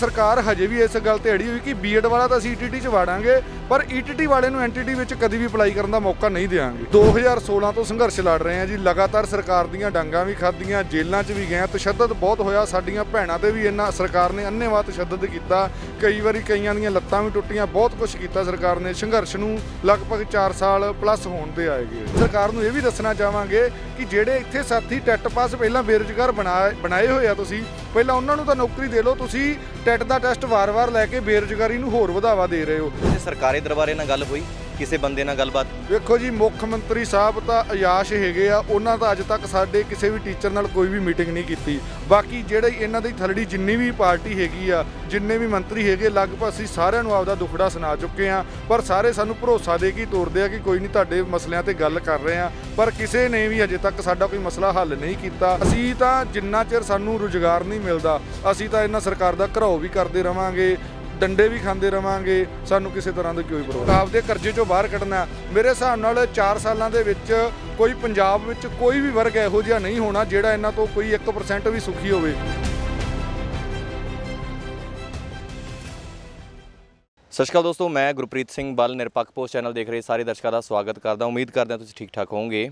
ਸਰਕਾਰ ਹਜੇ ਵੀ ਇਸ ਗੱਲ ਤੇ ਅੜੀ ਹੋਈ ਕਿ ਬੀਐਡ ਵਾਲਾ ਤਾਂ ਅਸੀਂ ਈਟੀਟੀ ਚ ਵਾੜਾਂਗੇ, ਪਰ ਈਟੀਟੀ ਵਾਲੇ ਨੂੰ ਐਨਟੀਟੀ ਵਿੱਚ ਕਦੀ ਵੀ ਅਪਲਾਈ ਕਰਨ ਦਾ ਮੌਕਾ ਨਹੀਂ ਦੇਵਾਂਗੇ 2016 ਤੋਂ ਸੰਘਰਸ਼ ਲੜ ਰਹੇ ਹਾਂ ਜੀ, ਲਗਾਤਾਰ ਸਰਕਾਰ ਦੀਆਂ ਡਾਂਗਾਂ ਵੀ ਖਾਧੀਆਂ, ਜੇਲ੍ਹਾਂ 'ਚ ਵੀ ਗਏ ਤਸ਼ੱਦਦ ਬਹੁਤ ਹੋਇਆ, ਸਾਡੀਆਂ ਭੈਣਾਂ ਤੇ ਵੀ ਇਹਨਾਂ ਸਰਕਾਰ ਨੇ ਅੰਨ੍ਹੇਵਾਹ ਤਸ਼ੱਦਦ ਕੀਤਾ, ਕਈ ਵਾਰੀ ਕਈਆਂ ਦੀਆਂ ਲੱਤਾਂ ਵੀ ਟੁੱਟੀਆਂ, ਬਹੁਤ ਕੁਝ ਕੀਤਾ ਸਰਕਾਰ ਨੇ, ਸੰਘਰਸ਼ ਨੂੰ ਲਗਭਗ 4 ਸਾਲ ਪਲੱਸ ਹੋਣ ਤੇ ਆਏਗੇ ਸਰਕਾਰ ਨੂੰ ਇਹ ਵੀ ਦੱਸਣਾ ਚਾਹਾਂਗੇ ਕਿ ਜਿਹੜੇ ਇੱਥੇ ਸਾਥੀ ਟੈਟ ਪਾਸ ਪਹਿਲਾਂ ਬੇਰੁਜ਼ਗਾਰ ਬਣਾ- ਬਣਾਏ ਹੋਏ ਆ ਤੁਸੀਂ ਪਹਿਲਾਂ ਉਹਨਾਂ ਨੂੰ ਤਾਂ ਨੌਕਰੀ ਦੇ ਲਓ, ਤੁਸੀਂ ਟੈਟ ਦਾ ਟੈਸਟ ਵਾਰ-ਵਾਰ ਲੈ ਕੇ ਬੇਰੁਜ਼ਗਾਰੀ ਨੂੰ ਹੋਰ ਵਧਾਵਾ ਦੇ ਰਹੇ ਹੋ। ਸਰਕਾਰੀ ਦਰਬਾਰੇ ਨਾਲ ਗੱਲ ਹੋਈ ਕਿਸੇ ਬੰਦੇ ਨਾਲ ਗੱਲਬਾਤ? ਵੇਖੋ ਜੀ, ਮੁੱਖ ਮੰਤਰੀ ਸਾਹਿਬ ਤਾਂ ਅਯਾਸ਼ ਹੈਗੇ ਆ, ਉਹਨਾਂ ਦਾ ਅੱਜ ਤੱਕ ਸਾਡੇ ਕਿਸੇ ਵੀ ਟੀਚਰ ਨਾਲ ਕੋਈ ਵੀ ਮੀਟਿੰਗ ਨਹੀਂ ਕੀਤੀ। ਬਾਕੀ ਜਿਹੜੇ ਇਹਨਾਂ ਦੀ ਥਲੜੀ ਜਿੰਨੀ ਵੀ ਪਾਰਟੀ ਹੈਗੀ ਆ, ਜਿੰਨੇ ਵੀ ਮੰਤਰੀ ਹੈਗੇ, ਲਗਭਗ ਅਸੀਂ ਸਾਰਿਆਂ ਨੂੰ ਆਪਦਾ ਦੁਖੜਾ ਸੁਣਾ ਚੁੱਕੇ ਆ। ਪਰ ਸਾਰੇ ਸਾਨੂੰ ਭਰੋਸਾ ਦੇ ਕੇ ਤੋਰਦੇ ਆ ਕਿ ਕੋਈ ਨਹੀਂ ਤੁਹਾਡੇ ਮਸਲਿਆਂ ਤੇ ਗੱਲ ਕਰ ਰਹੇ ਆ। ਪਰ ਕਿਸੇ ਨੇ ਵੀ ਅਜੇ ਤੱਕ ਸਾਡਾ ਕੋਈ ਮਸਲਾ ਹੱਲ ਨਹੀਂ ਕੀਤਾ। ਅਸੀਂ ਤਾਂ ਜਿੰਨਾ ਚਿਰ ਸਾਨੂੰ ਰੁਜ਼ਗਾਰ ਨਹੀਂ ਮਿਲਦਾ, ਅਸੀਂ ਤਾਂ ਇਹਨਾਂ ਸਰਕਾਰ ਦਾ ਘਰਾਓ ਵੀ ਕਰਦੇ ਰਵਾਂਗੇ। ਡੰਡੇ ਵੀ ਖਾਂਦੇ ਰਵਾਂਗੇ, ਸਾਨੂੰ ਕਿਸੇ ਤਰ੍ਹਾਂ ਦੀ ਕੋਈ ਪਰਵਾਹ ਆਪਦੇ ਕਰਜ਼ੇ ਚੋਂ ਬਾਹਰ ਕੱਢਣਾ, ਮੇਰੇ ਹਿਸਾਬ ਨਾਲ 4 ਸਾਲਾਂ ਦੇ ਵਿੱਚ ਕੋਈ ਪੰਜਾਬ ਵਿੱਚ ਕੋਈ ਵੀ ਵਰਗ ਇਹੋ ਜਿਹਾ ਨਹੀਂ ਹੋਣਾ ਜਿਹੜਾ ਇਹਨਾਂ ਤੋਂ ਕੋਈ 1% ਵੀ ਸੁਖੀ ਹੋਵੇ। ਸਤਿ ਸ਼੍ਰੀ ਅਕਾਲ ਦੋਸਤੋ, ਮੈਂ ਗੁਰਪ੍ਰੀਤ ਸਿੰਘ ਬਲ, ਨਿਰਪੱਖ ਪੋਸਟ ਚੈਨਲ ਦੇਖ ਰਹੇ ਸਾਰੇ ਦਰਸ਼ਕਾਂ ਦਾ ਸਵਾਗਤ ਕਰਦਾ ਉਮੀਦ ਕਰਦੇ ਹਾਂ ਤੁਸੀਂ ਠੀਕ ਠਾਕ ਹੋਵੋਗੇ।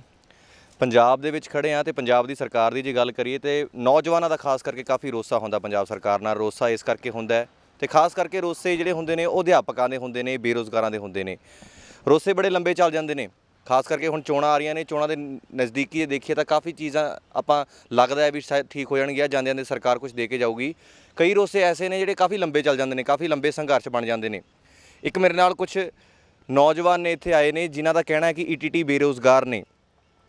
ਪੰਜਾਬ ਦੇ ਵਿੱਚ ਖੜੇ ਆ ਤੇ ਪੰਜਾਬ ਦੀ ਸਰਕਾਰ ਦੀ ਜੇ ਗੱਲ ਕਰੀਏ ਤੇ ਨੌਜਵਾਨਾਂ ਦਾ ਖਾਸ ਕਰਕੇ ਕਾਫੀ ਰੋਸਾ ਹੁੰਦਾ ਪੰਜਾਬ ਸਰਕਾਰ ਨਾਲ। ਰੋਸਾ ਇਸ ਕਰਕੇ ਹੁੰਦਾ ਤੇ ਖਾਸ ਕਰਕੇ ਰੋਸੇ ਜਿਹੜੇ ਹੁੰਦੇ ਨੇ, ਉਹ ਅਧਿਆਪਕਾਂ ਦੇ ਹੁੰਦੇ ਨੇ, ਬੇਰੋਜ਼ਗਾਰਾਂ ਦੇ ਹੁੰਦੇ ਨੇ। ਰੋਸੇ ਬੜੇ ਲੰਬੇ ਚੱਲ ਜਾਂਦੇ ਨੇ। ਖਾਸ ਕਰਕੇ ਹੁਣ ਚੋਣਾਂ ਆ ਰਹੀਆਂ ਨੇ, ਚੋਣਾਂ ਦੇ ਨਜ਼ਦੀਕੀ ਜੇ ਦੇਖੀਏ ਤਾਂ ਕਾਫੀ ਚੀਜ਼ਾਂ ਆਪਾਂ ਲੱਗਦਾ ਹੈ ਵੀ ਸ਼ਾਇਦ ਠੀਕ ਹੋ ਜਾਣਗੀਆਂ ਜਾਂਦੇ ਜਾਂਦੇ ਸਰਕਾਰ ਕੁਝ ਦੇ ਕੇ ਜਾਊਗੀ। ਕਈ ਰੋਸੇ ਐਸੇ ਨੇ ਜਿਹੜੇ ਕਾਫੀ ਲੰਬੇ ਚੱਲ ਜਾਂਦੇ ਨੇ, ਕਾਫੀ ਲੰਬੇ ਸੰਘਰਸ਼ ਬਣ ਜਾਂਦੇ ਨੇ। ਇੱਕ ਮੇਰੇ ਨਾਲ ਕੁਝ ਨੌਜਵਾਨ ਨੇ ਇੱਥੇ ਆਏ ਨੇ, ਜਿਨ੍ਹਾਂ ਦਾ ਕਹਿਣਾ ਹੈ ਕਿ ਈਟੀਟੀ ਬੇਰੋਜ਼ਗਾਰ ਨੇ।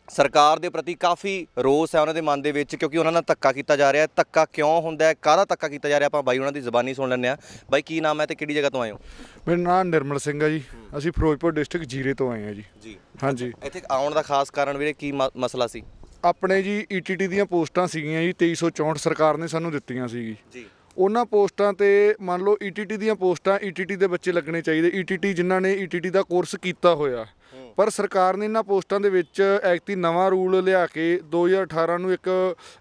ਸਰਕਾਰ ਦੇ ਪ੍ਰਤੀ ਕਾਫੀ ਰੋਸ ਹੈ ਉਹਨਾਂ ਦੇ ਮਨ ਦੇ ਵਿੱਚ ਕਿਉਂਕਿ ਉਹਨਾਂ ਨਾਲ ਧੱਕਾ ਕੀਤਾ ਜਾ ਰਿਹਾ ਹੈ। ਧੱਕਾ ਕਿਉਂ ਹੁੰਦਾ ਹੈ? ਕਾਹਦਾ ਧੱਕਾ ਕੀਤਾ ਜਾ ਰਿਹਾ? ਆਪਾਂ ਬਾਈ ਉਹਨਾਂ ਦੀ ਜ਼ਬਾਨੀ ਸੁਣ ਲੈਂਦੇ ਆ ਬਾਈ ਕੀ ਨਾਮ ਹੈ ਤੇ ਕਿਹੜੀ ਜਗ੍ਹਾ ਤੋਂ ਆਏ ਹੋ? ਮੇਰਾ ਨਾਮ ਨਿਰਮਲ ਸਿੰਘ ਆ ਜੀ। ਅਸੀਂ ਫਿਰੋਜ਼ਪੁਰ ਡਿਸਟ੍ਰਿਕਟ ਜੀਰੇ ਤੋਂ ਆਏ ਆ ਜੀ। ਜੀ। ਹਾਂਜੀ। ਇੱਥੇ ਆਉਣ ਦਾ ਖਾਸ ਕਾਰਨ ਵੀਰੇ ਕੀ ਮਸਲਾ ਸੀ? ਆਪਣੇ ਜੀ ਈਟੀਟੀ ਦੀਆਂ ਪੋਸਟਾਂ ਸੀਗੀਆਂ ਜੀ 2364 ਸਰਕਾਰ ਨੇ ਸਾਨੂੰ ਦਿੱਤੀਆਂ ਸੀਗੀ। ਜੀ। ਉਹਨਾਂ ਪੋਸਟਾਂ ਤੇ ਮੰਨ ਲਓ ਈਟੀਟੀ ਦੀਆਂ ਪੋਸਟਾਂ ਈਟੀਟੀ ਦੇ ਬੱਚੇ ਲੱਗਣੇ ਚਾਹੀਦੇ। ਈਟੀਟੀ ਜਿਨ੍ਹਾਂ ਨੇ ਈਟੀਟੀ ਦਾ ਕੋਰਸ ਕੀਤਾ ਹੋਇਆ ਪਰ ਸਰਕਾਰ ਨੇ ਇਹਨਾਂ ਪੋਸਟਾਂ ਦੇ ਵਿੱਚ ਐਕਟੀ ਨਵਾਂ ਰੂਲ ਲਿਆ ਕੇ 2018 ਨੂੰ ਇੱਕ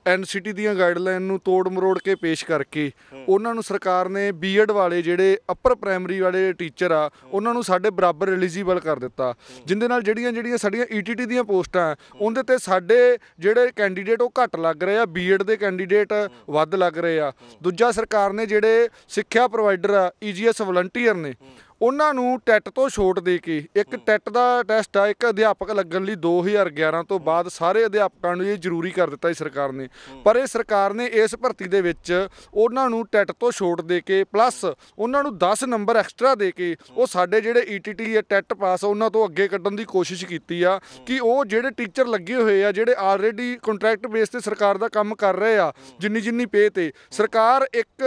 ਐਨਸੀਟੀ ਦੀਆਂ ਗਾਈਡਲਾਈਨ ਨੂੰ ਤੋੜ ਮਰੋੜ ਕੇ ਪੇਸ਼ ਕਰਕੇ ਉਹਨਾਂ ਨੂੰ ਸਰਕਾਰ ਨੇ ਬੀਐਡ ਵਾਲੇ ਜਿਹੜੇ ਅਪਰ ਪ੍ਰਾਇਮਰੀ ਵਾਲੇ ਟੀਚਰ ਆ ਉਹਨਾਂ ਨੂੰ ਸਾਡੇ ਬਰਾਬਰ ਐਲੀਜੀਬਲ ਕਰ ਦਿੱਤਾ ਜਿੰਦੇ ਨਾਲ ਜਿਹੜੀਆਂ ਜਿਹੜੀਆਂ ਸਾਡੀਆਂ ਈਟੀਟੀ ਦੀਆਂ ਪੋਸਟਾਂ ਉਹਦੇ ਤੇ ਸਾਡੇ ਜਿਹੜੇ ਕੈਂਡੀਡੇਟ ਉਹ ਘੱਟ ਲੱਗ ਰਹੇ ਆ ਬੀਐਡ ਦੇ ਕੈਂਡੀਡੇਟ ਵੱਧ ਲੱਗ ਰਹੇ ਆ। ਦੂਜਾ ਸਰਕਾਰ ਨੇ ਜਿਹੜੇ ਸਿੱਖਿਆ ਪ੍ਰੋਵਾਈਡਰ ਆ ਈਜੀਐਸ ਵਲੰਟੀਅਰ ਨੇ ਉਹਨਾਂ ਨੂੰ ਟੈਟ ਤੋਂ ਛੋਟ ਦੇ ਕੇ ਇੱਕ ਟੈਟ ਦਾ ਟੈਸਟ ਆ ਇੱਕ ਅਧਿਆਪਕ ਲੱਗਣ ਲਈ 2011 ਤੋਂ ਬਾਅਦ ਸਾਰੇ ਅਧਿਆਪਕਾਂ ਨੂੰ ਇਹ ਜ਼ਰੂਰੀ ਕਰ ਦਿੱਤਾ ਸੀ ਸਰਕਾਰ ਨੇ। ਪਰ ਇਹ ਸਰਕਾਰ ਨੇ ਇਸ ਭਰਤੀ ਦੇ ਵਿੱਚ ਉਹਨਾਂ ਨੂੰ ਟੈਟ ਤੋਂ ਛੋਟ ਦੇ ਕੇ ਪਲੱਸ ਉਹਨਾਂ ਨੂੰ 10 ਨੰਬਰ ਐਕਸਟਰਾ ਦੇ ਕੇ ਉਹ ਸਾਡੇ ਜਿਹੜੇ ਈਟੀਟੀ ਹੈ ਟੈਟ ਪਾਸ ਉਹਨਾਂ ਤੋਂ ਅੱਗੇ ਕੱਢਣ ਦੀ ਕੋਸ਼ਿਸ਼ ਕੀਤੀ ਆ ਕਿ ਉਹ ਜਿਹੜੇ ਟੀਚਰ ਲੱਗੇ ਹੋਏ ਆ ਜਿਹੜੇ ਆਲਰੇਡੀ ਕੰਟਰੈਕਟ ਬੇਸ ਤੇ ਸਰਕਾਰ ਦਾ ਕੰਮ ਕਰ ਰਹੇ ਆ ਜਿੰਨੀ ਜਿੰਨੀ ਪੇ ਤੇ ਸਰਕਾਰ ਇੱਕ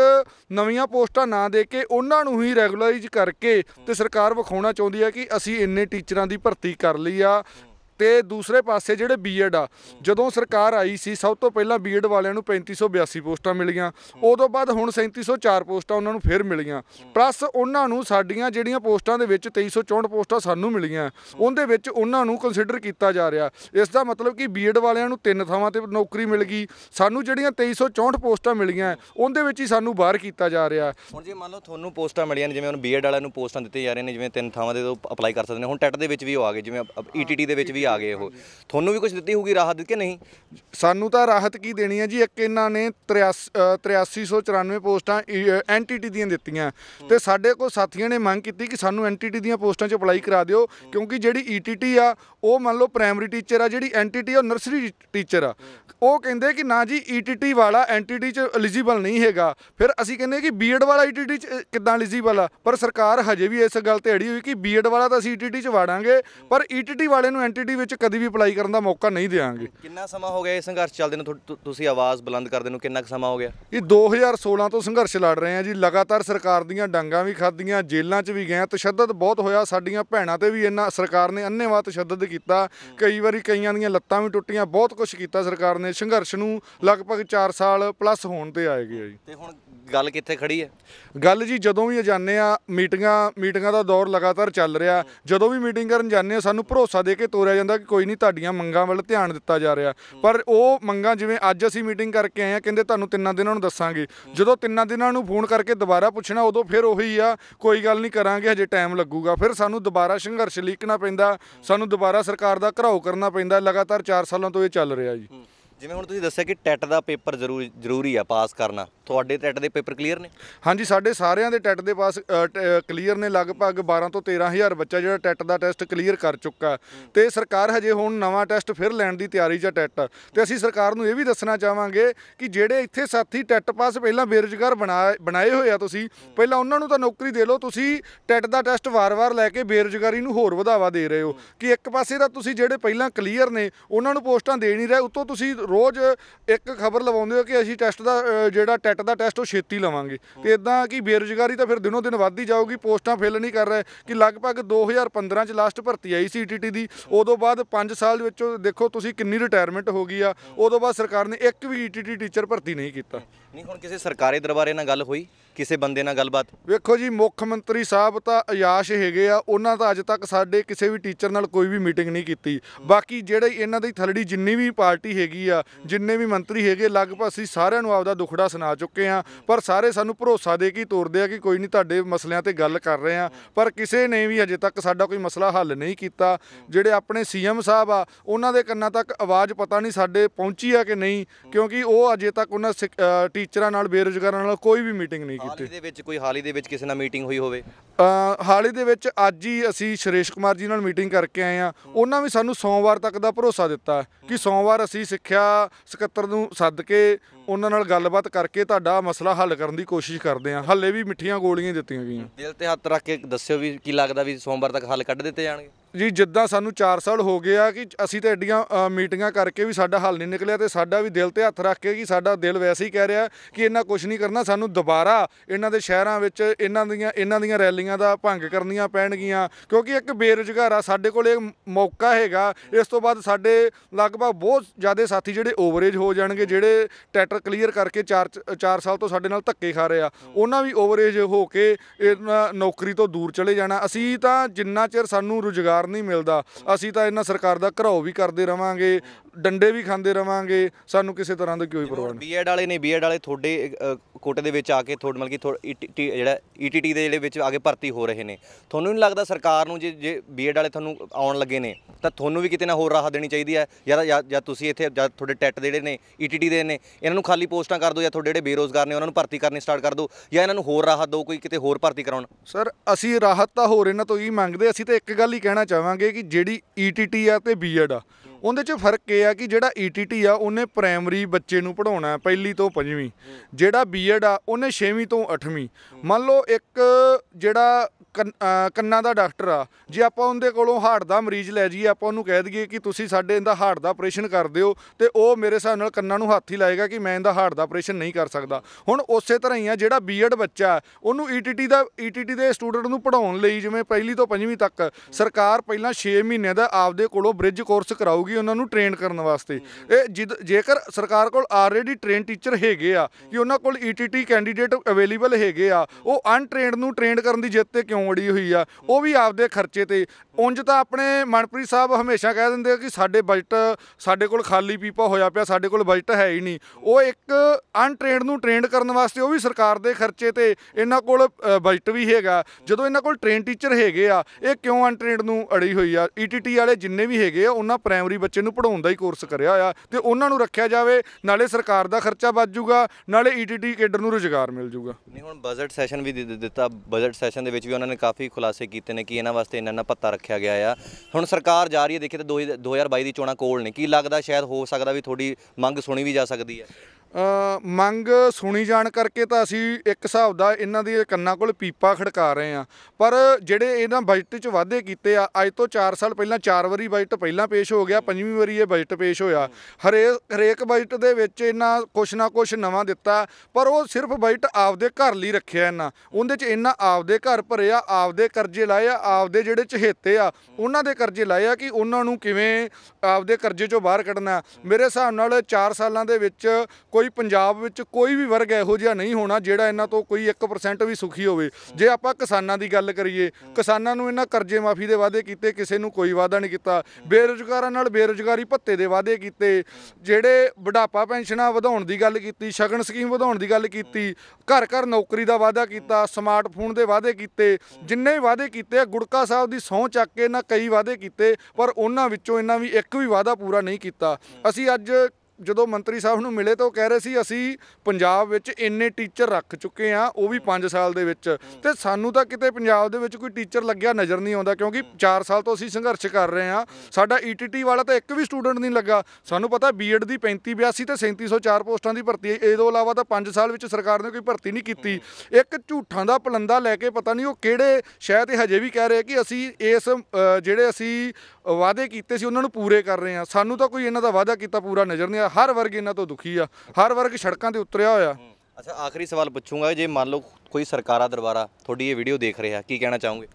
ਨਵੀਆਂ ਪੋਸਟਾਂ ਨਾ ਦੇ ਕੇ ਉਹਨਾਂ ਨੂੰ ਹੀ ਰੈਗੂਲਰਾਈਜ਼ ਕਰਕੇ ਤੇ ਸਰਕਾਰ ਵਿਖਾਉਣਾ ਚਾਹੁੰਦੀ ਹੈ ਕਿ ਅਸੀਂ ਇੰਨੇ ਟੀਚਰਾਂ ਦੀ ਭਰਤੀ ਕਰ ਲਈ ਆ ਤੇ ਦੂਸਰੇ ਪਾਸੇ ਜਿਹੜੇ ਬੀਐਡ ਆ, ਜਦੋਂ ਸਰਕਾਰ ਆਈ ਸੀ, ਸਭ ਤੋਂ ਪਹਿਲਾਂ ਬੀਐਡ ਵਾਲਿਆਂ ਨੂੰ 3582 ਪੋਸਟਾਂ ਮਿਲੀਆਂ। ਉਦੋਂ ਬਾਅਦ ਹੁਣ 3704 ਪੋਸਟਾਂ ਉਹਨਾਂ ਨੂੰ ਫਿਰ ਮਿਲੀਆਂ। ਪਲੱਸ ਉਹਨਾਂ ਨੂੰ ਸਾਡੀਆਂ ਜਿਹੜੀਆਂ ਪੋਸਟਾਂ ਦੇ ਵਿੱਚ 2364 ਪੋਸਟਾਂ ਸਾਨੂੰ ਮਿਲੀਆਂ। ਉਹਦੇ ਵਿੱਚ ਉਹਨਾਂ ਨੂੰ ਕੰਸੀਡਰ ਕੀਤਾ ਜਾ ਰਿਹਾ। ਇਸ ਦਾ ਮਤਲਬ ਕਿ ਬੀਐਡ ਵਾਲਿਆਂ ਨੂੰ ਤਿੰਨ ਥਾਵਾਂ ਤੇ ਨੌਕਰੀ ਮਿਲ ਗਈ। ਸਾਨੂੰ ਜਿਹੜੀਆਂ 2364 ਪੋਸਟਾਂ ਮਿਲੀਆਂ, ਉਹਦੇ ਵਿੱਚ ਹੀ ਸਾਨੂੰ ਬਾਹਰ ਕੀਤਾ ਜਾ ਰਿਹਾ। ਹੁਣ ਜੇ ਮੰਨ ਲਓ ਤੁਹਾਨੂੰ ਪੋਸਟਾਂ ਮਿਲੀਆਂ ਨੇ, ਜਿਵੇਂ ਹੁਣ ਬੀਐਡ ਵਾਲਿਆਂ ਨੂੰ ਪੋਸਟਾਂ ਦਿੱਤੀਆਂ ਜਾ ਰਹੇ ਨੇ, ਜਿਵੇਂ ਤਿੰਨ ਥਾਵਾਂ ਦੇ ਤੋਂ ਅਪਲਾਈ ਕਰ ਸਕਦੇ ਨੇ। ਹੁਣ ਟੈਟ ਦੇ ਵਿੱਚ ਵੀ ਉਹ ਆ ਗਏ, ਜਿਵੇਂ ਈਟੀਟੀ ਦੇ ਵਿੱਚ ਵੀ ਆ ਗਏ ਉਹ। ਤੁਹਾਨੂੰ ਵੀ ਕੁਝ ਦਿੱਤੀ ਹੋਊਗੀ ਰਾਹਤ ਕਿ ਨਹੀਂ? ਸਾਨੂੰ ਤਾਂ ਰਾਹਤ ਕੀ ਦੇਣੀ ਹੈ ਜੀ? ਇੱਕ ਇਹਨਾਂ ਨੇ 8394 ਪੋਸਟਾਂ ਐਨਟੀਟੀ ਦੀਆਂ ਦਿੱਤੀਆਂ। ਤੇ ਸਾਡੇ ਕੋਲ ਸਾਥੀਆਂ ਨੇ ਮੰਗ ਕੀਤੀ ਕਿ ਸਾਨੂੰ ਐਨਟੀਟੀ ਦੀਆਂ ਪੋਸਟਾਂ 'ਚ ਅਪਲਾਈ ਕਰਾ ਦਿਓ, ਕਿਉਂਕਿ ਜਿਹੜੀ ਈਟੀਟੀ ਆ, ਉਹ ਮੰਨ ਲਓ ਪ੍ਰਾਇਮਰੀ ਟੀਚਰ ਆ, ਜਿਹੜੀ ਐਨਟੀਟੀ ਆ ਨਰਸਰੀ ਟੀਚਰ ਆ। ਉਹ ਕਹਿੰਦੇ ਕਿ ਨਾ ਜੀ ਈਟੀਟੀ ਵਾਲਾ ਐਨਟੀਟੀ 'ਚ ਐਲੀਜੀਬਲ ਨਹੀਂ ਹੈਗਾ। ਫਿਰ ਅਸੀਂ ਕਹਿੰਦੇ ਕਿ ਬੀਐਡ ਵਾਲਾ ਈਟੀਟੀ 'ਚ ਕਿੱਦਾਂ ਐਲੀਜੀਬਲ ਆ? ਪਰ ਸਰਕਾਰ ਹਜੇ ਵੀ ਇਸ ਗੱਲ ਤੇ ਅੜੀ ਹੋਈ ਕਿ ਬੀਐਡ ਵਾਲਾ ਤਾਂ ਅਸੀਂ ਈਟੀਟੀ 'ਚ ਵਾੜਾਂਗੇ, ਪਰ ਈਟੀਟੀ ਵਾਲੇ ਨੂੰ ਐਨਟੀਟੀ ਵਿੱਚ ਕਦੀ ਵੀ ਅਪਲਾਈ ਕਰਨ ਦਾ ਮੌਕਾ ਨਹੀਂ ਦੇਵਾਂਗੇ ਕਿੰਨਾ ਸਮਾਂ ਹੋ ਗਿਆ ਇਹ ਸੰਘਰਸ਼ ਚੱਲਦੇ ਨੂੰ? ਤੁ- ਤੁਸੀਂ ਆਵਾਜ਼ ਬੁਲੰਦ ਕਰਦੇ ਨੂੰ ਕਿੰਨਾ ਕੁ ਸਮਾਂ ਹੋ ਗਿਆ? ਇਹ 2016 ਤੋਂ ਸੰਘਰਸ਼ ਲੜ ਰਹੇ ਹਾਂ ਜੀ। ਲਗਾਤਾਰ ਸਰਕਾਰ ਦੀਆਂ ਡਾਂਗਾਂ ਵੀ ਖਾਧੀਆਂ ਜੇਲ੍ਹਾਂ 'ਚ ਵੀ ਗਏ ਹਾਂ। ਤਸ਼ੱਦਦ ਬਹੁਤ ਹੋਇਆ। ਸਾਡੀਆਂ ਭੈਣਾਂ ਤੇ ਵੀ ਇਹਨਾਂ ਸਰਕਾਰ ਨੇ ਅੰਨ੍ਹੇਵਾਹ ਤਸ਼ੱਦਦ ਕੀਤਾ। ਕਈ ਵਾਰੀ ਕਈਆਂ ਦੀਆਂ ਲੱਤਾਂ ਵੀ ਟੁੱਟੀਆਂ। ਬਹੁਤ ਕੁਝ ਕੀਤਾ ਸਰਕਾਰ ਨੇ। ਸੰਘਰਸ਼ ਨੂੰ ਲਗਭਗ 4 ਸਾਲ ਪਲੱਸ ਹੋਣ ਤੇ ਆਏਗੇ ਜੀ। ਤੇ ਹੁਣ ਗੱਲ ਕਿੱਥੇ ਖੜੀ ਹੈ? ਗੱਲ ਜੀ ਜਦੋਂ ਵੀ ਜਾਂਦੇ ਆ ਮੀਟਿੰਗਾਂ ਮੀਟਿੰਗਾਂ ਦਾ ਦੌਰ ਲਗਾਤਾਰ ਚੱਲ ਰਿਹਾ। ਜਦੋਂ ਵੀ ਮੀਟਿੰਗ ਕਰਨ ਜਾਂਦੇ ਆ ਸਾਨੂੰ ਭਰੋਸਾ ਦੇ ਕੇ ਤੋਰਿਆ ਜਾਂਦਾ ਕਿ ਕੋਈ ਨਹੀਂ ਤੁਹਾਡੀਆਂ ਮੰਗਾਂ ਵੱਲ ਧਿਆਨ ਦਿੱਤਾ ਜਾ ਰਿਹਾ। ਪਰ ਉਹ ਮੰਗਾਂ ਜਿਵੇਂ ਅੱਜ ਅਸੀਂ ਮੀਟਿੰਗ ਕਰਕੇ ਆਏ ਆ ਕਹਿੰਦੇ ਤੁਹਾਨੂੰ ਤਿੰਨਾਂ ਦਿਨਾਂ ਨੂੰ ਦੱਸਾਂਗੇ। ਜਦੋਂ ਤਿੰਨਾਂ ਦਿਨਾਂ ਨੂੰ ਫੋਨ ਕਰਕੇ ਦੁਬਾਰਾ ਪੁੱਛਣਾ, ਉਦੋਂ ਫਿਰ ਉਹੀ ਆ, ਕੋਈ ਗੱਲ ਨਹੀਂ ਕਰਾਂਗੇ, ਹਜੇ ਟਾਈਮ ਲੱਗੂਗਾ। ਫਿਰ ਸਾਨੂੰ ਦੁਬਾਰਾ ਸੰਘਰਸ਼ ਲੀਕਣਾ ਪੈਂਦਾ, ਸਾਨੂੰ ਦੁਬਾਰਾ ਸਰਕਾਰ ਦਾ ਘਰਾਓ ਕਰਨਾ ਪੈਂਦਾ, ਲਗਾਤਾਰ 4 ਸਾਲਾਂ ਤੋਂ ਇਹ ਚੱਲ ਰਿਹਾ ਜੀ। ਜਿਵੇਂ ਹੁਣ ਤੁਸੀਂ ਦੱਸਿਆ ਕਿ ਟੈਟ ਦਾ ਪੇਪਰ ਜ਼ਰੂਰੀ ਜ਼ਰੂਰੀ ਆ ਪਾਸ ਕਰਨਾ। ਤੁਹਾਡੇ ਟੈਟ ਦੇ ਪੇਪਰ ਕਲੀਅਰ ਨੇ? ਹਾਂਜੀ, ਸਾਡੇ ਸਾਰਿਆਂ ਦੇ ਟੈਟ ਦੇ ਪਾਸ ਕਲੀਅਰ ਨੇ। ਲਗਭਗ 12 ਤੋਂ 13000 ਬੱਚਾ ਜਿਹੜਾ ਟੈਟ ਦਾ ਟੈਸਟ ਕਲੀਅਰ ਕਰ ਚੁੱਕਾ। ਤੇ ਸਰਕਾਰ ਹਜੇ ਹੁਣ ਨਵਾਂ ਟੈਸਟ ਫਿਰ ਲੈਣ ਦੀ ਤਿਆਰੀ 'ਚ ਟੈਟ। ਤੇ ਅਸੀਂ ਸਰਕਾਰ ਨੂੰ ਇਹ ਵੀ ਦੱਸਣਾ ਚਾਹਾਂਗੇ ਕਿ ਜਿਹੜੇ ਇੱਥੇ ਸਾਥੀ ਟੈਟ ਪਾਸ ਪਹਿਲਾਂ ਬੇਰੁਜ਼ਗਾਰ ਬਣਾ, ਬਣਾਏ ਹੋਏ ਆ ਤੁਸੀਂ, ਪਹਿਲਾਂ ਉਹਨਾਂ ਨੂੰ ਤਾਂ ਨੌਕਰੀ ਦੇ ਲਓ। ਤੁਸੀਂ ਟੈਟ ਦਾ ਟੈਸਟ ਵਾਰ-ਵਾਰ ਲੈ ਕੇ ਬੇਰੁਜ਼ਗਾਰੀ ਨੂੰ ਹੋਰ ਵਧਾਵਾ ਦੇ ਰਹੇ ਹੋ। ਕਿ ਇੱਕ ਪਾਸੇ ਤਾਂ ਤੁਸੀਂ ਜਿਹੜੇ ਪਹਿਲਾਂ ਕਲੀਅਰ ਨੇ, ਉਹਨਾਂ ਨੂੰ ਪੋਸਟਾਂ ਦੇ ਨਹੀਂ ਰਹੇ, ਉੱਤੋਂ ਤੁਸੀਂ ਰੋਜ਼ ਇੱਕ ਖਬਰ ਲਵਾਉਂਦੇ ਹੋ ਕਿ ਅਸੀਂ ਟੈਸਟ ਦਾ ਜਿਹੜਾ ਟੈਟ ਦਾ ਟੈਸਟ ਉਹ ਛੇਤੀ ਲਵਾਂਗੇ। ਤੇ ਇਦਾਂ ਕਿ ਬੇਰੁਜ਼ਗਾਰੀ ਤਾਂ ਫਿਰ ਦਿਨੋਂ ਦਿਨ ਵੱਧਦੀ ਜਾਊਗੀ ਪੋਸਟਾਂ ਫਿਲ ਨਹੀਂ ਕਰ ਰਹੇ ਕਿ ਲਗਭਗ 2015 ਚ ਲਾਸਟ ਭਰਤੀ ਆਈ ਸੀ ਟੀਟੀ ਦੀ। ਉਦੋਂ ਬਾਅਦ 5 ਸਾਲ ਦੇ ਵਿੱਚੋਂ ਦੇਖੋ ਤੁਸੀਂ ਕਿੰਨੀ ਰਿਟਾਇਰਮੈਂਟ ਹੋ ਗਈ ਆ। ਉਦੋਂ ਬਾਅਦ ਸਰਕਾਰ ਨੇ ਇੱਕ ਵੀ ਈਟੀਟੀ ਟੀਚਰ ਭਰਤੀ ਨਹੀਂ ਕੀਤਾ। ਨਹੀਂ ਹੁਣ ਕਿਸੇ ਸਰਕਾਰੀ ਦਰਬਾਰੇ ਨਾਲ ਗੱਲ ਹੋਈ? ਕਿਸੇ ਬੰਦੇ ਨਾਲ ਗੱਲਬਾਤ? ਵੇਖੋ ਜੀ, ਮੁੱਖ ਮੰਤਰੀ ਸਾਹਿਬ ਤਾਂ ਅਯਾਸ਼ ਹੈਗੇ ਆ, ਉਹਨਾਂ ਤਾਂ ਅੱਜ ਤੱਕ ਸਾਡੇ ਕਿਸੇ ਵੀ ਟੀਚਰ ਨਾਲ ਕੋਈ ਵੀ ਮੀਟਿੰਗ ਨਹੀਂ ਕੀਤੀ। ਬਾਕੀ ਜਿਹੜੇ ਇਹਨਾਂ ਦੀ ਥਲੜੀ ਜਿੰਨੀ ਵੀ ਪਾਰਟੀ ਹੈਗੀ ਆ, ਜਿੰਨੇ ਵੀ ਮੰਤਰੀ ਹੈਗੇ, ਲਗਭਗ ਅਸੀਂ ਸਾਰਿਆਂ ਨੂੰ ਆਪਦਾ ਦੁਖੜਾ ਸੁਣਾ ਚੁੱਕੇ ਆ ਪਰ ਸਾਰੇ ਸਾਨੂੰ ਭਰੋਸਾ ਦੇ ਕੇ ਤੋਰਦੇ ਆ ਕਿ ਕੋਈ ਨਹੀਂ ਤੁਹਾਡੇ ਮਸਲਿਆਂ ਤੇ ਗੱਲ ਕਰ ਰਹੇ ਆ ਪਰ ਕਿਸੇ ਨੇ ਵੀ ਅਜੇ ਤੱਕ ਸਾਡਾ ਕੋਈ ਮਸਲਾ ਹੱਲ ਨਹੀਂ ਕੀਤਾ। ਜਿਹੜੇ ਆਪਣੇ ਸੀਐਮ ਸਾਹਿਬ ਆ, ਉਹਨਾਂ ਦੇ ਕੰਨਾਂ ਤੱਕ ਆਵਾਜ਼ ਪਤਾ ਨਹੀਂ ਸਾਡੇ ਪਹੁੰਚੀ ਆ ਕਿ ਨਹੀਂ, ਕਿਉਂਕਿ ਉਹ ਅਜੇ ਤੱਕ ਉਹਨਾਂ ਸਿੱਖ- ਟੀਚਰਾਂ ਨਾਲ, ਬੇਰੁਜ਼ਗਾਰਾਂ ਨਾਲ ਕੋਈ ਵੀ ਮੀਟਿੰਗ ਨਹੀਂ ਕੀਤੀ। ਹਾਲ ਹੀ ਦੇ ਵਿੱਚ ਕੋਈ ਹਾਲ ਹੀ ਦੇ ਵਿੱਚ ਕਿਸੇ ਨਾਲ ਮੀਟਿੰਗ ਹੋਈ ਹੋਵੇ? ਹਾਲ ਹੀ ਦੇ ਵਿੱਚ ਅੱਜ ਹੀ ਅਸੀਂ ਸ਼੍ਰੇਸ਼ ਕੁਮਾਰ ਜੀ ਨਾਲ ਮੀਟਿੰਗ ਕਰਕੇ ਆਏ ਆ ਉਹਨਾਂ ਵੀ ਸਾਨੂੰ ਸੋਮਵਾਰ ਤੱਕ ਦਾ ਭਰੋਸਾ ਦਿੱਤਾ ਕਿ ਸੋਮਵਾਰ ਅਸੀਂ ਸਿੱਖਿਆ ਸਕੱਤਰ ਨੂੰ ਸੱਦ ਕੇ ਉਹਨਾਂ ਨਾਲ ਗੱਲਬਾਤ ਕਰਕੇ ਤੁਹਾਡਾ ਮਸਲਾ ਹੱਲ ਕਰਨ ਦੀ ਕੋਸ਼ਿਸ਼ ਕਰਦੇ ਆ ਹੱਲੇ ਵੀ ਮਿੱਠੀਆਂ ਗੋਲੀਆਂ ਦਿੱਤੀਆਂ ਗਈਆਂ। ਦਿਲ ਤੇ ਹੱਥ ਰੱਖ ਕੇ ਦੱਸਿਓ ਵੀ ਕੀ ਲੱਗਦਾ ਵੀ ਸੋਮਵਾਰ ਤੱਕ ਹੱਲ ਕੱਢ ਦਿੱਤੇ ਜਾਣਗੇ? ਜੀ, ਜਿੱਦਾਂ ਸਾਨੂੰ 4 ਸਾਲ ਹੋ ਗਏ ਆ ਕਿ ਅਸੀਂ ਤਾਂ ਐਡੀਆਂ ਮੀਟਿੰਗਾਂ ਕਰਕੇ ਵੀ ਸਾਡਾ ਹੱਲ ਨਹੀਂ ਨਿਕਲਿਆ ਤੇ ਸਾਡਾ ਵੀ ਦਿਲ ਤੇ ਹੱਥ ਰੱਖ ਕੇ ਕਿ ਸਾਡਾ ਦਿਲ ਵੈਸੇ ਹੀ ਕਹਿ ਰਿਹਾ ਕਿ ਇਹਨਾਂ ਕੁਝ ਨਹੀਂ ਕਰਨਾ, ਸਾਨੂੰ ਦੁਬਾਰਾ ਇਹਨਾਂ ਦੇ ਸ਼ਹਿਰਾਂ ਵਿੱਚ ਇਹਨਾਂ ਦੀਆਂ ਇਹਨਾਂ ਦੀਆਂ ਰੈਲੀਆਂ ਦਾ ਭੰਗ ਕਰਨੀਆਂ ਪੈਣਗੀਆਂ, ਕਿਉਂਕਿ ਇੱਕ ਬੇਰੁਜ਼ਗਾਰ ਆ, ਸਾਡੇ ਕੋਲ ਇਹ ਮੌਕਾ ਹੈਗਾ, ਇਸ ਤੋਂ ਬਾਅਦ ਸਾਡੇ ਲਗਭਗ ਬਹੁਤ ਜ਼ਿਆਦਾ ਸਾਥੀ ਜਿਹੜੇ ਓਵਰੇਜ ਹੋ ਜਾਣਗੇ, ਜਿਹੜੇ ਟੈਟਰ ਕਲੀਅਰ ਕਰਕੇ 4 4 ਸਾਲ ਤੋਂ ਸਾਡੇ ਨਾਲ ਧੱਕੇ ਖਾ ਰਹੇ ਆ, ਉਹਨਾਂ ਵੀ ਓਵਰੇਜ ਹੋ ਕੇ ਇਹਨਾਂ ਨੌਕਰੀ ਤੋਂ ਦੂਰ ਚਲੇ ਜਾਣਾ, ਅਸੀਂ ਤਾਂ ਜਿੰਨਾ ਚਿਰ ਸਾਨੂੰ ਰੁਜ਼ਗਾਰ ਨਹੀਂ ਮਿਲਦਾ। ਅਸੀਂ ਤਾਂ ਇਹਨਾਂ ਸਰਕਾਰ ਦਾ ਘਰਾਓ ਵੀ ਕਰਦੇ ਰਵਾਂਗੇ। ਡੰਡੇ ਵੀ ਖਾਂਦੇ ਰਵਾਂਗੇ ਸਾਨੂੰ ਕਿਸੇ ਤਰ੍ਹਾਂ ਦਾ ਕੋਈ ਪਰਵਾਹ ਨਹੀਂ। ਬੀਐਡ ਵਾਲੇ ਨੇ ਬੀਐਡ ਵਾਲੇ ਤੁਹਾਡੇ ਕੋਟੇ ਦੇ ਵਿੱਚ ਆ ਕੇ ਤੁਹਾਡੇ ਮਤਲਬ ਕਿ ਥੋੜ- ETT ਜਿਹੜਾ ਈਟੀਟੀ ਦੇ ਜਿਹੜੇ ਵਿੱਚ ਆ ਕੇ ਭਰਤੀ ਹੋ ਰਹੇ ਨੇ। ਤੁਹਾਨੂੰ ਨਹੀਂ ਲੱਗਦਾ ਸਰਕਾਰ ਨੂੰ ਜੇ ਜੇ ਬੀਐਡ ਵਾਲੇ ਤੁਹਾਨੂੰ ਆਉਣ ਲੱਗੇ ਨੇ ਤਾਂ ਤੁਹਾਨੂੰ ਵੀ ਕਿਤੇ ਨਾ ਹੋਰ ਰਾਹਤ ਦੇਣੀ ਚਾਹੀਦੀ ਹੈ? ਜਾਂ ਜਾਂ- ਜਾਂ ਤੁਸੀਂ ਇੱਥੇ ਜਾਂ ਤੁਹਾਡੇ ਟੈਟ ਦੇ ਜਿਹੜੇ ਨੇ ਈਟੀਟੀ ਦੇ ਨੇ ਇਹਨਾਂ ਨੂੰ ਖਾਲੀ ਪੋਸਟਾਂ ਕਰ ਦਿਓ ਜਾਂ ਤੁਹਾਡੇ ਜਿਹੜੇ ਬੇਰੋਜ਼ਗਾਰ ਨੇ ਉਹਨਾਂ ਨੂੰ ਭਰਤੀ ਕਰਨੀ ਸਟਾਰਟ ਕਰ ਦਿਓ ਜਾਂ ਇਹਨਾਂ ਨੂੰ ਹੋਰ ਰਾਹਤ ਦਿਓ ਕੋਈ ਕਿਤੇ ਹੋਰ ਭਰਤੀ ਕਰਾਉਣ? ਸਰ ਅਸੀਂ ਰਾਹਤ ਤਾਂ ਹੋਰ ਇਹਨਾਂ ਤੋਂ ਹੀ ਮੰਗਦੇ ਅਸੀਂ ਤਾਂ ਇੱਕ ਗੱਲ ਹੀ ਕਹਿਣਾ ਚਾਹਾਂਗੇ ਕਿ ਜਿਹੜੀ ਈਟੀਟੀ ਆ ਤੇ ਬੀਐਡ ਆ। ਉਹਦੇ 'ਚ ਫ਼ਰਕ ਇਹ ਆ ਕਿ ਜਿਹੜਾ ਈਟੀਟੀ ਆ ਉਹਨੇ ਪ੍ਰਾਇਮਰੀ ਬੱਚੇ ਨੂੰ ਪੜਾਉਣਾ ਪਹਿਲੀ ਤੋਂ ਪੰਜਵੀਂ। ਜਿਹੜਾ ਬੀਐਡ ਆ ਉਹਨੇ 6ਵੀਂ ਤੋਂ 8ਵੀਂ ਮੰਨ ਲਓ ਇੱਕ ਜਿਹੜਾ ਕੰਨਾਂ ਦਾ ਡਾਕਟਰ ਆ ਜੇ ਆਪਾਂ ਉਹਦੇ ਕੋਲੋਂ ਹਾਰਟ ਦਾ ਮਰੀਜ਼ ਲੈ ਜਾਈਏ ਆਪਾਂ ਉਹਨੂੰ ਕਹਿ ਦਈਏ ਕਿ ਤੁਸੀਂ ਸਾਡੇ ਇਹਦਾ ਹਾਰਟ ਦਾ ਆਪਰੇਸ਼ਨ ਕਰ ਦਿਓ ਤੇ ਉਹ ਮੇਰੇ ਹਿਸਾਬ ਨਾਲ ਕੰਨਾਂ ਨੂੰ ਹੱਥ ਹੀ ਲਾਏਗਾ ਕਿ ਮੈਂ ਇਹਦਾ ਹਾਰਟ ਦਾ ਆਪਰੇਸ਼ਨ ਨਹੀਂ ਕਰ ਸਕਦਾ। ਹੁਣ ਉਸੇ ਤਰ੍ਹਾਂ ਹੀ ਆ ਜਿਹੜਾ ਬੀਐਡ ਬੱਚਾ ਹੈ, ਉਹਨੂੰ ਈਟੀਟੀ ਦਾ ਈਟੀਟੀ ਦੇ ਸਟੂਡੈਂਟ ਨੂੰ ਪੜਾਉਣ ਲਈ ਜਿਵੇਂ ਪਹਿਲੀ ਤੋਂ ਪੰਜਵੀਂ ਤੱਕ ਸਰਕਾਰ ਪਹਿਲਾਂ 6 ਮਹੀਨੇ ਦਾ ਆਪਦੇ ਕੋਲੋਂ ਬ੍ਰਿਜ ਕੋਰਸ ਕਰਾਊਗੀ ਉਹਨਾਂ ਨੂੰ ਟ੍ਰੇਨ ਕਰਨ ਵਾਸਤੇ। ਇਹ ਜੇਕਰ ਸਰਕਾਰ ਕੋਲ ਆਲਰੇਡੀ ਟ੍ਰੇਨ ਟੀਚਰ ਹੈਗੇ ਆ ਕਿ ਉਹਨਾਂ ਕੋਲ ਈਟੀਟੀ ਕੈਂਡੀਡੇਟ ਅਵੇਲੇਬਲ ਹੈਗੇ ਆ ਉਹ ਅਨਟ੍ਰੇਨਡ ਨੂੰ ਟ੍ਰੇਨ ਕਰਨ ਦੀ ਜਿੱਤ ਤੇ ਕਿਉਂ ਅੜੀ ਹੋਈ ਆ ਉਹ ਵੀ ਆਪਦੇ ਖਰਚੇ ਤੇ। ਉਂਝ ਤਾਂ ਆਪਣੇ ਮਨਪ੍ਰੀਤ ਸਾਹਿਬ ਹਮੇਸ਼ਾ ਕਹਿ ਦਿੰਦੇ ਆ ਕਿ ਸਾਡੇ ਬਜਟ ਸਾਡੇ ਕੋਲ ਖਾਲੀ ਪੀਪਾ ਹੋਇਆ ਪਿਆ ਸਾਡੇ ਕੋਲ ਬਜਟ ਹੈ ਹੀ ਨਹੀਂ। ਉਹ ਇੱਕ ਅਨਟ੍ਰੇਨਡ ਨੂੰ ਟ੍ਰੇਨਡ ਕਰਨ ਵਾਸਤੇ ਉਹ ਵੀ ਸਰਕਾਰ ਦੇ ਖਰਚੇ ਤੇ ਇਹਨਾਂ ਕੋਲ ਬਜਟ ਵੀ ਹੈਗਾ। ਜਦੋਂ ਇਹਨਾਂ ਕੋਲ ਟ੍ਰੇਨ ਟੀਚਰ ਹੈਗੇ ਆ ਇਹ ਕਿਉਂ ਅਨਟ੍ਰੇਨਡ ਨੂੰ ਅੜੀ ਹੋਈ ਆ? ਈਟੀਟੀ ਵਾਲੇ ਜਿੰਨੇ ਵੀ ਹੈਗੇ ਆ ਉਹਨਾਂ ਪ੍ਰਾਇਮਰੀ ਬੱਚੇ ਨੂੰ ਪੜਾਉਣ ਦਾ ਹੀ ਕੋਰਸ ਕਰਿਆ ਹੋਇਆ ਤੇ ਉਹਨਾਂ ਨੂੰ ਰੱਖਿਆ ਜਾਵੇ, ਨਾਲੇ ਸਰਕਾਰ ਦਾ ਖਰਚਾ ਬਚ ਜਾਊਗਾ ਨਾਲੇ ਈਟੀਟੀ ਕੇਡਰ ਨੂੰ ਰੁਜ਼ਗਾਰ ਮਿਲ ਜਾਊਗਾ ਨਹੀਂ, ਹੁਣ ਬਜਟ ਸੈਸ਼ਨ ਵੀ ਦਿੱਤਾ ਬਜਟ ਸੈਸ਼ਨ ਦੇ ਵਿੱਚ ਵੀ ਉਹਨਾਂ ਨੇ ਕਾਫੀ ਖੁਲਾਸੇ ਕੀਤੇ ਨੇ ਕਿ ਇਹਨਾਂ ਵਾਸਤੇ ਇੰਨਾ ਇੰਨਾ ਪੱਤਾ ਰੱਖਿਆ ਗਿਆ ਆ। ਹੁਣ ਸਰਕਾਰ ਜਾ ਰਹੀ ਹੈ ਦੇਖੇ ਤਾਂ 2022 ਦੀ ਚੋਣਾਂ ਕੋਲ ਨੇ, ਕੀ ਲੱਗਦਾ ਸ਼ਾਇਦ ਹੋ ਸਕਦਾ ਵੀ ਤੁਹਾਡੀ ਮੰਗ ਸੁਣੀ ਵੀ ਜਾ ਸਕਦੀ ਹੈ? ਮੰਗ ਸੁਣੀ ਜਾਣ ਕਰਕੇ ਤਾਂ ਅਸੀਂ ਇੱਕ ਹਿਸਾਬ ਦਾ ਇਹਨਾਂ ਦੇ ਕੰਨਾਂ ਕੋਲ ਪੀਪਾ ਖੜਕਾ ਰਹੇ ਆ ਪਰ ਜਿਹੜੇ ਇਹਨਾਂ ਬਜਟ 'ਚ ਵਾਅਦੇ ਕੀਤੇ ਆ, ਅੱਜ ਤੋਂ 4 ਸਾਲ ਪਹਿਲਾਂ 4 ਵਾਰੀ ਬਜਟ ਪਹਿਲਾਂ ਪੇਸ਼ ਹੋ ਗਿਆ, ਪੰਜਵੀਂ ਵਾਰੀ ਇਹ ਬਜਟ ਪੇਸ਼ ਹੋਇਆ। ਹਰੇ, ਹਰੇਕ ਬਜਟ ਦੇ ਵਿੱਚ ਇਹਨਾਂ ਕੁਛ ਨਾ ਕੁਛ ਨਵਾਂ ਦਿੱਤਾ, ਪਰ ਉਹ ਸਿਰਫ ਬਜਟ ਆਪਦੇ ਘਰ ਲਈ ਰੱਖਿਆ ਇਹਨਾਂ। ਉਹਦੇ 'ਚ ਇਹਨਾਂ ਆਪਦੇ ਘਰ ਭਰੇ ਆ ਆਪਦੇ ਕਰਜ਼ੇ ਲਾਏ ਆ, ਆਪਦੇ ਜਿਹੜੇ ਚਹੇਤੇ ਆ, ਉਹਨਾਂ ਦੇ ਕਰਜ਼ੇ ਲਾਏ ਆ ਕਿ ਉਹਨਾਂ ਨੂੰ ਕਿਵੇਂ ਆਪਦੇ ਕਰਜ਼ੇ 'ਚੋਂ ਬਾਹਰ ਕੱਢਣਾ। ਮੇਰੇ ਹਿਸਾਬ ਨਾਲ 4 ਸਾਲਾਂ ਦੇ ਵਿੱਚ ਕੋਈ ਕੋਈ ਪੰਜਾਬ ਵਿੱਚ ਕੋਈ ਵੀ ਵਰਗ ਇਹੋ ਜਿਹਾ ਨਹੀਂ ਹੋਣਾ ਜਿਹੜਾ ਇਹਨਾਂ ਤੋਂ ਕੋਈ 1% ਵੀ ਸੁਖੀ ਹੋਵੇ। ਜੇ ਆਪਾਂ ਕਿਸਾਨਾਂ ਦੀ ਗੱਲ ਕਰੀਏ ਕਿਸਾਨਾਂ ਨੂੰ ਇਹਨਾਂ ਕਰਜ਼ੇ ਮਾਫੀ ਦੇ ਵਾਅਦੇ ਕੀਤੇ ਕਿਸੇ ਨੂੰ ਕੋਈ ਵਾਅਦਾ ਨਹੀਂ ਕੀਤਾ। ਬੇਰੁਜ਼ਗਾਰਾਂ ਨਾਲ ਬੇਰੁਜ਼ਗਾਰੀ ਭੱਤੇ ਦੇ ਵਾਅਦੇ ਕੀਤੇ। ਜਿਹੜੇ ਬੁਢਾਪਾ ਪੈਨਸ਼ਨਾਂ ਵਧਾਉਣ ਦੀ ਗੱਲ ਕੀਤੀ ਸ਼ਗਨ ਸਕੀਮ ਵਧਾਉਣ ਦੀ ਗੱਲ ਕੀਤੀ ਘਰ ਘਰ ਨੌਕਰੀ ਦਾ ਵਾਅਦਾ ਕੀਤਾ ਸਮਾਰਟਫੋਨ ਦੇ ਵਾਅਦੇ ਕੀਤੇ ਜਿੰਨੇ ਵੀ ਵਾਅਦੇ ਕੀਤੇ ਆ, ਗੁੜਕਾ ਸਾਹਿਬ ਦੀ ਸਹੁੰ ਚੱਕ ਕੇ ਇਹਨਾਂ ਕਈ ਵਾਅਦੇ ਕੀਤੇ ਪਰ ਉਹਨਾਂ ਵਿੱਚੋਂ ਇਹਨਾਂ ਵੀ ਇੱਕ ਵੀ ਵਾਅਦਾ ਪੂਰਾ ਨਹੀਂ ਕੀਤਾ। ਅਸੀਂ ਅੱਜ ਜਦੋਂ ਮੰਤਰੀ ਸਾਹਿਬ ਨੂੰ ਮਿਲੇ ਤਾਂ ਉਹ ਕਹਿ ਰਹੇ ਸੀ ਅਸੀਂ ਪੰਜਾਬ ਵਿੱਚ ਇੰਨੇ ਟੀਚਰ ਰੱਖ ਚੁੱਕੇ ਆ ਉਹ ਵੀ 5 ਸਾਲ ਦੇ ਵਿੱਚ। ਤੇ ਸਾਨੂੰ ਤਾਂ ਕਿਤੇ ਪੰਜਾਬ ਦੇ ਵਿੱਚ ਕੋਈ ਟੀਚਰ ਲੱਗਿਆ ਨਜ਼ਰ ਨਹੀਂ ਆਉਂਦਾ ਕਿਉਂਕਿ 4 ਸਾਲ ਤੋਂ ਅਸੀਂ ਸੰਘਰਸ਼ ਕਰ ਰਹੇ ਆ ਸਾਡਾ ਈਟੀਟੀ ਵਾਲਾ ਤਾਂ ਇੱਕ ਵੀ ਸਟੂਡੈਂਟ ਨਹੀਂ ਲੱਗਾ। ਸਾਨੂੰ ਪਤਾ ਬੀਐਡ ਦੀ 35 82 ਤੇ 3704 ਪੋਸਟਾਂ ਦੀ ਭਰਤੀ ਇਹ ਤੋਂ ਇਲਾਵਾ ਤਾਂ 5 ਸਾਲ ਵਿੱਚ ਸਰਕਾਰ ਨੇ ਕੋਈ ਭਰਤੀ ਨਹੀਂ ਕੀਤੀ। ਇੱਕ ਝੂਠਾਂ ਦਾ ਪਲੰਦਾ ਲੈ ਕੇ ਪਤਾ ਨਹੀਂ ਉਹ ਕਿਹੜੇ ਸ਼ਾਇਦ ਇਹ ਹਜੇ ਵੀ ਕਹਿ ਰਹੇ ਕਿ ਅਸੀਂ ਇਸ ਜਿਹੜੇ ਅਸੀਂ ਵਾਅਦੇ ਕੀਤੇ ਸੀ ਉਹਨਾਂ ਨੂੰ ਪੂਰੇ ਕਰ ਰਹੇ ਆ ਸਾਨੂੰ ਤਾਂ ਕੋਈ ਇਹਨਾਂ ਦਾ ਵਾਅਦਾ ਕੀਤਾ ਪੂਰਾ ਨਜ਼ਰ ਨਹੀਂ ਆ। ਹਰ ਵਰਗ ਇਹਨਾਂ ਤੋਂ ਦੁਖੀ ਆ, ਹਰ ਵਰਗ ਸੜਕਾਂ ਤੇ ਉਤਰਿਆ ਹੋਇਆ। ਅੱਛਾ, ਆਖਰੀ ਸਵਾਲ ਪੁੱਛੂੰਗਾ, ਜੇ ਮੰਨ ਲਓ ਕੋਈ ਸਰਕਾਰਾਂ ਦਰਬਾਰਾ ਤੁਹਾਡੀ ਇਹ ਵੀਡੀਓ ਦੇਖ ਰਿਹਾ, ਕੀ ਕਹਿਣਾ ਚਾਹੋਗੇ?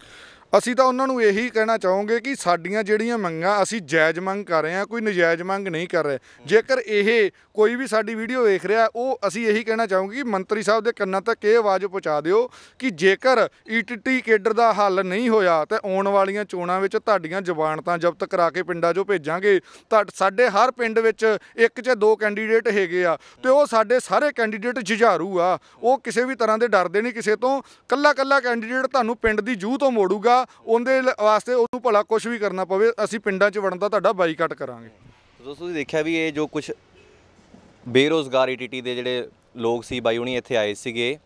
ਅਸੀਂ ਤਾਂ ਉਹਨਾਂ ਨੂੰ ਇਹੀ ਕਹਿਣਾ ਚਾਹੋਗੇ ਕਿ ਸਾਡੀਆਂ ਜਿਹੜੀਆਂ ਮੰਗਾਂ ਅਸੀਂ ਜਾਇਜ਼ ਮੰਗ ਕਰ ਰਹੇ ਹਾਂ ਕੋਈ ਨਜਾਇਜ਼ ਮੰਗ ਨਹੀਂ ਕਰ ਰਹੇ। ਜੇਕਰ ਇਹ ਕੋਈ ਵੀ ਸਾਡੀ ਵੀਡੀਓ ਵੇਖ ਰਿਹਾ ਉਹ ਅਸੀਂ ਇਹੀ ਕਹਿਣਾ ਚਾਹੋਗੇ ਕਿ ਮੰਤਰੀ ਸਾਹਿਬ ਦੇ ਕੰਨਾਂ ਤੱਕ ਇਹ ਆਵਾਜ਼ ਪਹੁੰਚਾ ਦਿਓ ਕਿ ਜੇਕਰ ਈਟੀਟੀ ਕੇਡਰ ਦਾ ਹੱਲ ਨਹੀਂ ਹੋਇਆ ਤੇ ਆਉਣ ਵਾਲੀਆਂ ਚੋਣਾਂ ਵਿੱਚ ਤੁਹਾਡੀਆਂ ਜ਼ਮਾਨਤਾਂ ਜ਼ਬਤ ਕਰਾ ਕੇ ਪਿੰਡਾਂ 'ਚੋਂ ਭੇਜਾਂਗੇ। ਤਾਂ ਸਾਡੇ ਹਰ ਪਿੰਡ ਵਿੱਚ ਇੱਕ 'ਚ ਦੋ ਕੈਂਡੀਡੇਟ ਹੈਗੇ ਆ ਤੇ ਉਹ ਸਾਡੇ ਸਾਰੇ ਕੈਂਡੀਡੇਟ ਜੁਝਾਰੂ ਆ। ਉਹ ਕਿਸੇ ਵੀ ਤਰ੍ਹਾਂ ਦੇ ਡਰਦੇ ਨਹੀਂ ਕਿਸੇ ਤੋਂ। ਕੱਲਾ ਕੱਲਾ ਕੈਂਡੀਡੇਟ ਤੁਹਾਨੂੰ ਪਿੰਡ ਦੀ ਜੂਹ ਤੋਂ ਮੋੜੂਗਾ। ਉਹਦੇ ਲ- ਵਾਸਤੇ ਉਹਨੂੰ ਭਲਾ ਕੁਝ ਵੀ ਕਰਨਾ ਪਵੇ, ਅਸੀਂ ਪਿੰਡਾਂ 'ਚ ਵੜਨ ਦਾ ਤੁਹਾਡਾ ਬਾਈਕਾਟ ਕਰਾਂਗੇ। ਦੋਸਤੋ ਤੁਸੀਂ ਦੇਖਿਆ ਵੀ ਇਹ ਜੋ ਕੁਝ ਬੇਰੋਜ਼ਗਾਰ ਈਟੀਟੀ ਦੇ ਜਿਹੜੇ ਲੋਕ ਸੀ, ਬਾਈ ਹੁਣੀ ਇੱਥੇ ਆਏ ਸੀਗੇ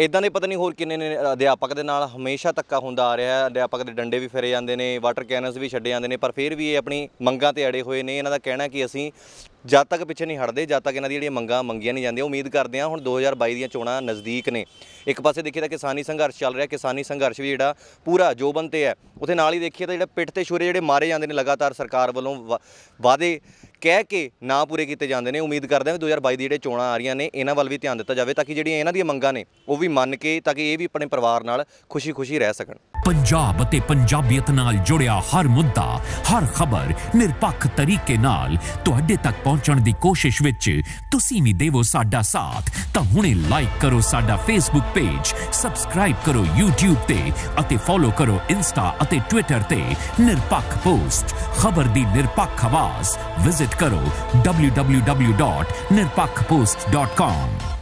ਇਦਾਂ ਦੇ ਪਤਾ ਨਹੀਂ ਹੋਰ ਕਿੰਨੇ ਨੇ ਅਧਿਆਪਕ ਦੇ ਨਾਲ ਹਮੇਸ਼ਾ ਧੱਕਾ ਹੁੰਦਾ ਆ ਰਿਹਾ ਹੈ। ਅਧਿਆਪਕ ਦੇ ਡੰਡੇ ਵੀ ਫਿਰੇ ਜਾਂਦੇ ਨੇ ਵਾਟਰ ਕੈਨਸ ਵੀ ਛੱਡੇ ਜਾਂਦੇ ਨੇ, ਪਰ ਫਿਰ ਵੀ ਇਹ ਆਪਣੀ ਮੰਗਾਂ ਤੇ ਅੜੇ ਹੋਏ ਨੇ। ਇਹਨਾਂ ਦਾ ਕਹਿਣਾ ਕਿ ਅਸੀਂ ਜਦ ਤੱਕ ਪਿੱਛੇ ਨਹੀਂ ਹਟਦੇ, ਜਦ ਤੱਕ ਇਹਨਾਂ ਦੀ ਜਿਹੜੀਆਂ ਮੰਗਾਂ ਮੰਗੀਆਂ ਨਹੀਂ ਜਾਂਦੀਆਂ, ਉਮੀਦ ਕਰਦੇ ਹਾਂ ਹੁਣ 2022 ਦੀਆਂ ਚੋਣਾਂ ਨਜ਼ਦੀਕ ਨੇ। ਇੱਕ ਪਾਸੇ ਦੇਖੀਏ ਤਾਂ ਕਿਸਾਨੀ ਸੰਘਰਸ਼ ਚੱਲ ਰਿਹਾ, ਕਿਸਾਨੀ ਸੰਘਰਸ਼ ਵੀ ਜਿਹੜਾ ਪੂਰਾ ਜੋਬਨ ਤੇ ਹੈ। ਉਥੇ ਨਾਲ ਹੀ ਦੇਖੀਏ ਤਾਂ ਜਿਹੜਾ ਪਿੱਠ ਤੇ ਛੁਰੇ ਜਿਹੜੇ ਮਾਰੇ ਜਾਂਦੇ ਨੇ, ਲਗਾਤਾਰ ਸਰਕਾਰ ਵੱਲੋਂ ਵਾ- ਵਾਅਦੇ ਕਹਿ ਕੇ ਨਾ ਪੂਰੇ ਕੀਤੇ ਜਾਂਦੇ ਨੇ। ਉਮੀਦ ਕਰਦੇ ਹਾਂ ਵੀ 2022 ਦੀ ਜਿਹੜੇ ਚੋਣਾਂ ਆ ਰਹੀਆਂ ਨੇ, ਇਹਨਾਂ ਵੱਲ ਵੀ ਧਿਆਨ ਦਿੱਤਾ ਜਾਵੇ ਤਾਂ ਕਿ ਜਿਹੜੀਆਂ ਇਹਨਾਂ ਦੀਆਂ ਮੰਗਾਂ ਨੇ, ਉਹ ਵੀ ਮੰਨ ਕੇ ਤਾਂ ਕਿ ਇਹ ਵੀ ਆਪਣੇ ਪਰਿਵਾਰ ਨਾਲ ਖੁਸ਼ੀ-ਖੁਸ਼ੀ ਰਹਿ ਸਕਣ। ਪੰਜਾਬ ਅਤੇ ਪੰਜਾਬੀਅਤ ਨਾਲ ਜੁੜਿਆ ਹਰ ਮੁੱਦਾ, ਹਰ ਖਬਰ ਨਿਰਪੱਖ ਤਰੀਕੇ ਨਾਲ ਤੁਹਾਡੇ ਤੱਕ ਪਹੁੰਚਣ ਦੀ ਕੋਸ਼ਿਸ਼ ਵਿੱਚ ਤੁਸੀਂ ਵੀ ਦੇਵੋ ਸਾਡਾ ਸਾਥ। ਤਾਂ ਹੁਣੇ ਲਾਈਕ ਕਰੋ ਸਾਡਾ ਫੇਸਬੁੱਕ ਪੇਜ ਸਬਸਕ੍ਰਾਈਬ ਕਰੋ YouTube ਤੇ ਅਤੇ ਫੋਲੋ ਕਰੋ ਇੰਸਟਾ ਅਤੇ ਟਵਿੱਟਰ ਤੇ ਨਿਰਪੱਖ ਪੋਸਟ ਖਬਰ ਦੀ ਨਿਰਪੱਖ ਆਵਾਜ਼ ਵਿਜਿਟ ਵਿਜ਼ਿਟ ਕਰੋ www.nirpakhpost.com